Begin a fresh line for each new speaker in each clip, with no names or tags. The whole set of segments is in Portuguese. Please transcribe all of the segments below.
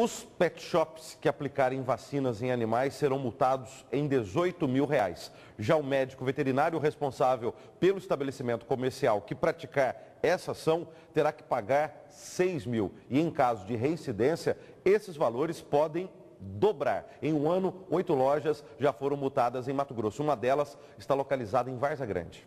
Os pet shops que aplicarem vacinas em animais serão multados em 18 mil reais. Já o médico veterinário responsável pelo estabelecimento comercial que praticar essa ação terá que pagar 6 mil. E em caso de reincidência, esses valores podem dobrar. Em um ano, oito lojas já foram multadas em Mato Grosso. Uma delas está localizada em Varza Grande.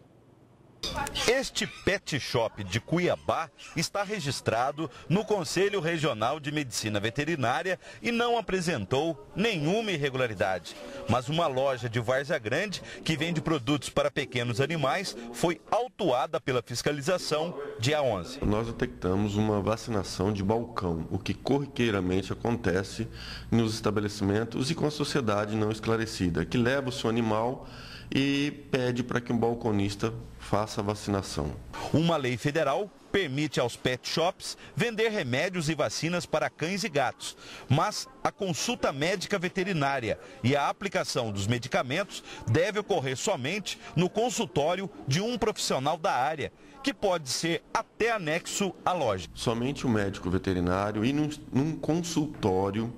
Este pet shop de Cuiabá está registrado no Conselho Regional de Medicina Veterinária e não apresentou nenhuma irregularidade. Mas uma loja de Várzea Grande, que vende produtos para pequenos animais, foi autuada pela fiscalização dia 11.
Nós detectamos uma vacinação de balcão, o que corriqueiramente acontece nos estabelecimentos e com a sociedade não esclarecida, que leva o seu animal e pede para que um balconista faça a vacinação.
Uma lei federal permite aos pet shops vender remédios e vacinas para cães e gatos, mas a consulta médica veterinária e a aplicação dos medicamentos deve ocorrer somente no consultório de um profissional da área, que pode ser até anexo à loja.
Somente o médico veterinário e num, num consultório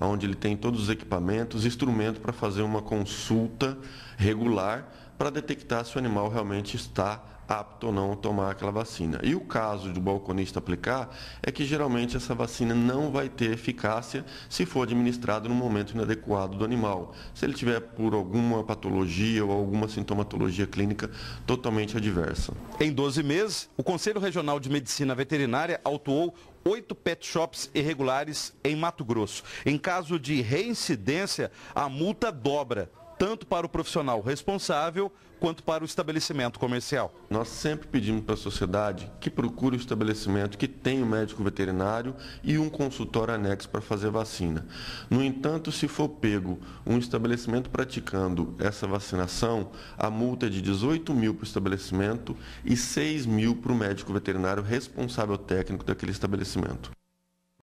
onde ele tem todos os equipamentos, instrumentos para fazer uma consulta regular para detectar se o animal realmente está apto ou não a tomar aquela vacina. E o caso do balconista aplicar é que geralmente essa vacina não vai ter eficácia se for administrada no momento inadequado do animal. Se ele tiver por alguma patologia ou alguma sintomatologia clínica totalmente adversa.
Em 12 meses, o Conselho Regional de Medicina Veterinária autuou oito pet shops irregulares em Mato Grosso. Em caso de reincidência, a multa dobra tanto para o profissional responsável quanto para o estabelecimento comercial.
Nós sempre pedimos para a sociedade que procure o estabelecimento que tenha um médico veterinário e um consultório anexo para fazer vacina. No entanto, se for pego um estabelecimento praticando essa vacinação, a multa é de 18 mil para o estabelecimento e 6 mil para o médico veterinário responsável técnico daquele estabelecimento.